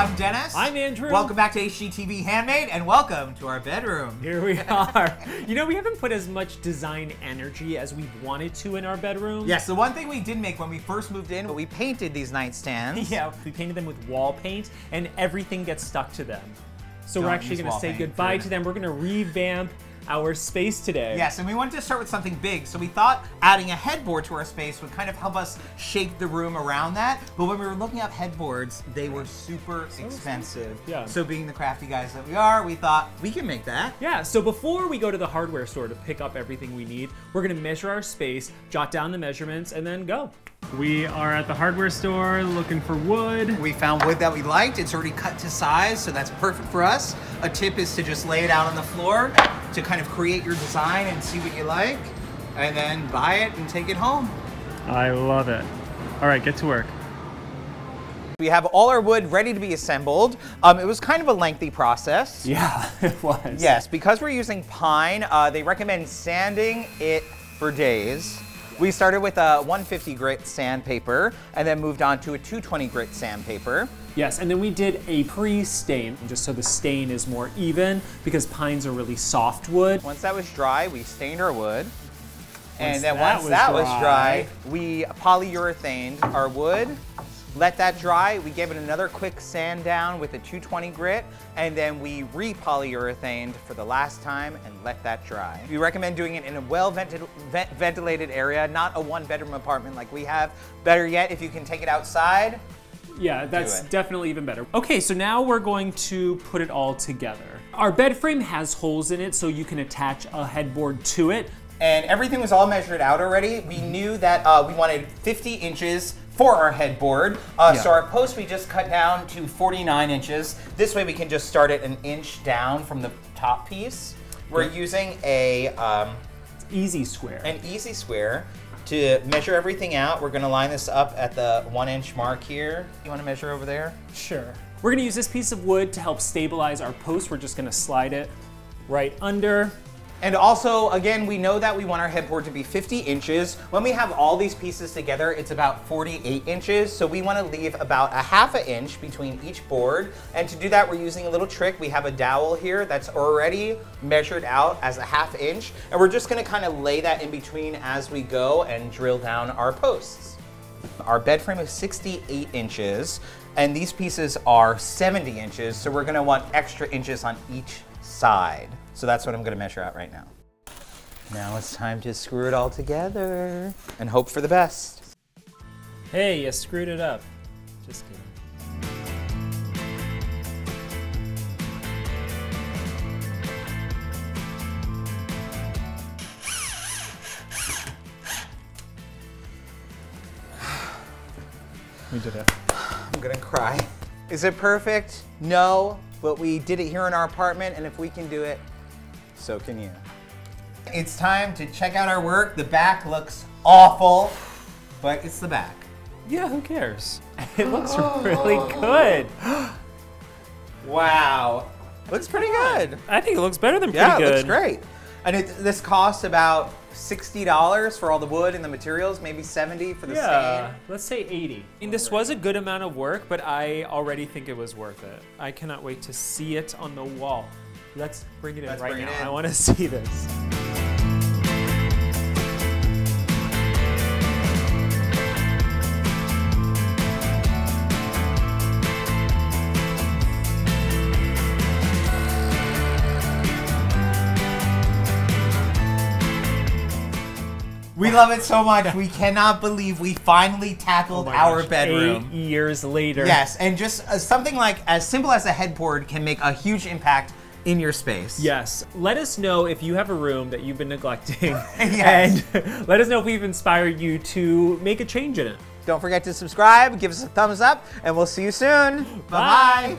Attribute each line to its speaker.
Speaker 1: I'm Dennis.
Speaker 2: I'm Andrew.
Speaker 1: Welcome back to HGTV Handmade, and welcome to our bedroom.
Speaker 2: Here we are. you know, we haven't put as much design energy as we've wanted to in our bedroom.
Speaker 1: Yes, the one thing we did make when we first moved in, but we painted these nightstands.
Speaker 2: Yeah, we painted them with wall paint, and everything gets stuck to them. So we're actually going to say goodbye to them. We're going to revamp our space today.
Speaker 1: Yes, and we wanted to start with something big, so we thought adding a headboard to our space would kind of help us shape the room around that. But when we were looking up headboards, they were super oh, expensive.
Speaker 2: Yeah.
Speaker 1: So being the crafty guys that we are, we thought we can make that.
Speaker 2: Yeah, so before we go to the hardware store to pick up everything we need, we're gonna measure our space, jot down the measurements, and then go. We are at the hardware store looking for wood.
Speaker 1: We found wood that we liked. It's already cut to size, so that's perfect for us. A tip is to just lay it out on the floor to kind of create your design and see what you like, and then buy it and take it home.
Speaker 2: I love it. All right, get to work.
Speaker 1: We have all our wood ready to be assembled. Um, it was kind of a lengthy process.
Speaker 2: Yeah, it was.
Speaker 1: Yes, because we're using pine, uh, they recommend sanding it for days. We started with a 150 grit sandpaper and then moved on to a 220 grit sandpaper.
Speaker 2: Yes, and then we did a pre-stain, just so the stain is more even, because pines are really soft wood.
Speaker 1: Once that was dry, we stained our wood.
Speaker 2: Once
Speaker 1: and then
Speaker 2: that
Speaker 1: once
Speaker 2: was
Speaker 1: that was
Speaker 2: dry-
Speaker 1: dry, we polyurethaned our wood, let that dry. We gave it another quick sand down with a 220 grit, and then we re-polyurethaned for the last time and let that dry. We recommend doing it in a well vented, vent, ventilated area, not a one bedroom apartment like we have. Better yet, if you can take it outside.
Speaker 2: Yeah, that's definitely even better. Okay, so now we're going to put it all together. Our bed frame has holes in it, so you can attach a headboard to it.
Speaker 1: and everything was all measured out already. We knew that uh, we wanted 50 inches for our headboard. Uh, So our post we just cut down to 49 inches. This way we can just start it an inch down from the top piece. We're using a um,
Speaker 2: Easy square.
Speaker 1: an easy square to measure everything out. We're gonna line this up at the one inch mark here. You wanna measure over there?
Speaker 2: Sure. We're gonna use this piece of wood to help stabilize our post. We're just gonna slide it right under.
Speaker 1: And also, again, we know that we want our headboard to be 50 inches. When we have all these pieces together, it's about 48 inches. So we want to leave about a half an inch between each board. And to do that, we're using a little trick. We have a dowel here that's already measured out as a half inch. And we're just going to kind of lay that in between as we go and drill down our posts. Our bed frame is 68 inches, and these pieces are 70 inches, so we're gonna want extra inches on each side. So that's what I'm gonna measure out right now. Now it's time to screw it all together and hope for the best.
Speaker 2: Hey, you screwed it up. Just kidding. We did it.
Speaker 1: I'm gonna cry. Is it perfect? No, but we did it here in our apartment, and if we can do it, so can you. It's time to check out our work. The back looks awful, but it's the back.
Speaker 2: Yeah, who cares? It looks really good.
Speaker 1: Wow. Looks pretty good.
Speaker 2: I think it looks better than pretty
Speaker 1: Yeah,
Speaker 2: good.
Speaker 1: it looks great. And it, this costs about $60 for all the wood and the materials, maybe 70 for the
Speaker 2: Yeah,
Speaker 1: stain.
Speaker 2: let's say 80. I mean, this was a good amount of work, but I already think it was worth it. I cannot wait to see it on the wall. Let's bring it in
Speaker 1: Let's
Speaker 2: right
Speaker 1: bring it
Speaker 2: now.
Speaker 1: in.
Speaker 2: I want to see this.
Speaker 1: We love it so much. We cannot believe we finally tackled
Speaker 2: Oh
Speaker 1: our
Speaker 2: gosh,
Speaker 1: bedroom.
Speaker 2: Eight years later.
Speaker 1: Yes, and just uh, something like as simple as a headboard can make a huge impact in your space.
Speaker 2: Yes. Let us know if you have a room that you've been neglecting.
Speaker 1: Yes.
Speaker 2: And let us know if we've inspired you to make a change in it.
Speaker 1: Don't forget to subscribe, give us a thumbs up, and we'll see you soon. Bye-bye.